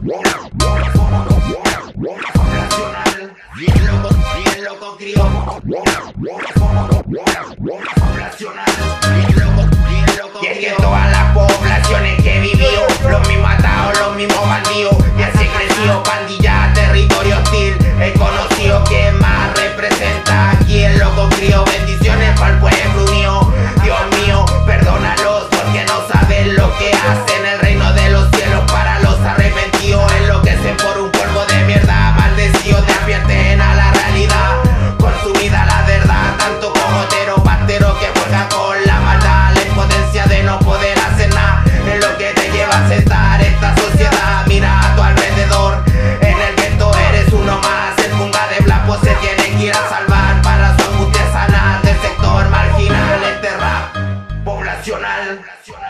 Y es que todas las poblaciones que vivió, los mismos atados, los mismos bandidos, y así creció pandilla, territorio hostil, he conocido que más representa aquí el loco crío, bendiciones para el pueblo unido, Dios mío, perdónalos porque no saben lo que hacen. Cultural